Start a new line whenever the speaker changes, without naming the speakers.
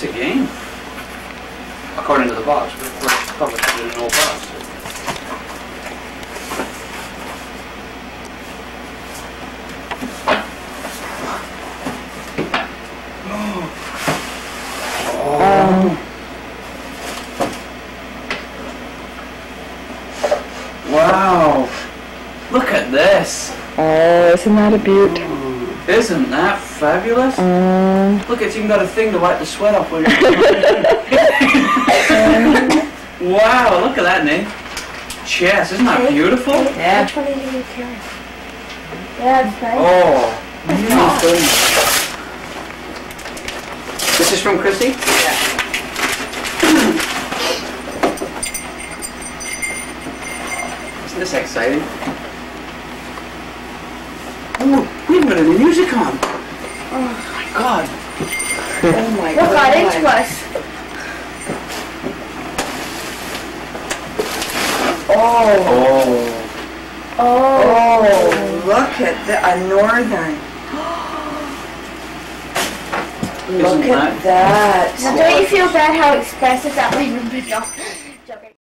It's a game. According to the box, but we're published it in an old box. Oh. Wow! Look at this!
Oh, isn't that a beaut?
Isn't that fabulous?
Mm.
Look, it's even got a thing to wipe the sweat off with. wow, look at that, Nick. Chess, isn't that beautiful?
Yeah.
Which one did you carry? Yeah, it's nice.
Oh, my goodness. This is from Chrissy? Yeah. Isn't this exciting? Oh, we haven't got any music on. Oh my god.
Oh my
What got into
God.
us?
Oh,
Oh.
oh, look at the, a northern. Look
Isn't
at that.
Now, don't you feel bad how expensive that was?